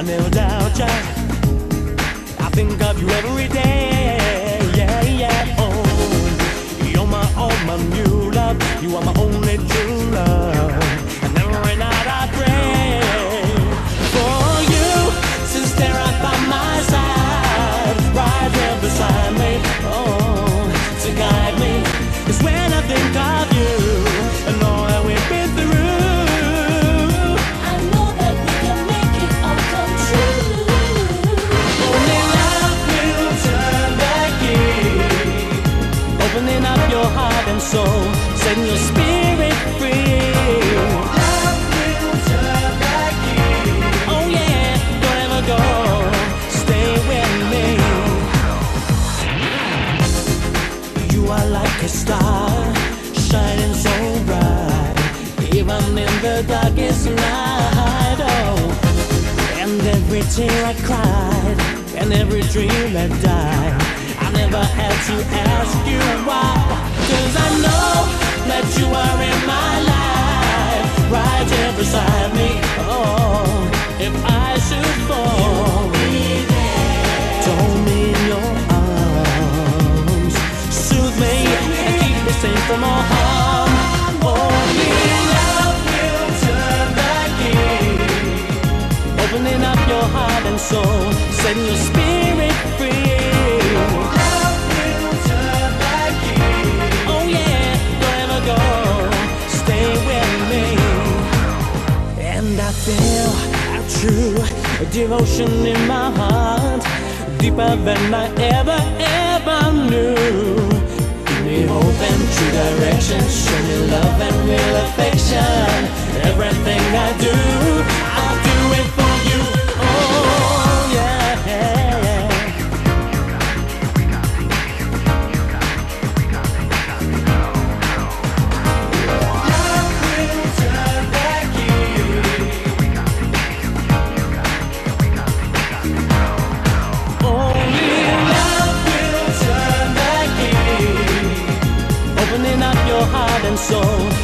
I never doubt ya. I think of you every day, yeah, yeah. Oh, you're my, oh, my new love. You are my only Opening up your heart and soul, setting your spirit free. Love will the key. Oh yeah, don't ever go. Stay with me. You are like a star, shining so bright, even in the darkest night. Oh. And every tear I cried, and every dream that died, never had to ask you why. Cause I know that you are in my life, right here beside me. Oh, if I should fall, your arms, soothe me and keep me safe from all harm. Only love will turn the key. Opening up your heart and soul, setting your spirit free. true devotion in my heart, deeper than I ever, ever knew. Give me hope and true direction, show me love and real affection. Everything I do. and soul.